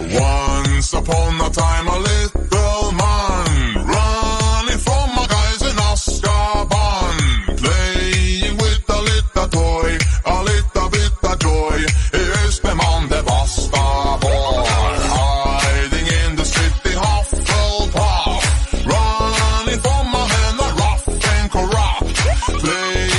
Once upon a time, a little man running from a guys in Azkaban, playing with a little toy, a little bit of joy. Here's the man, the basta boi, hiding in the city, Hufflepuff, running from a hand that rough and corrupt. Play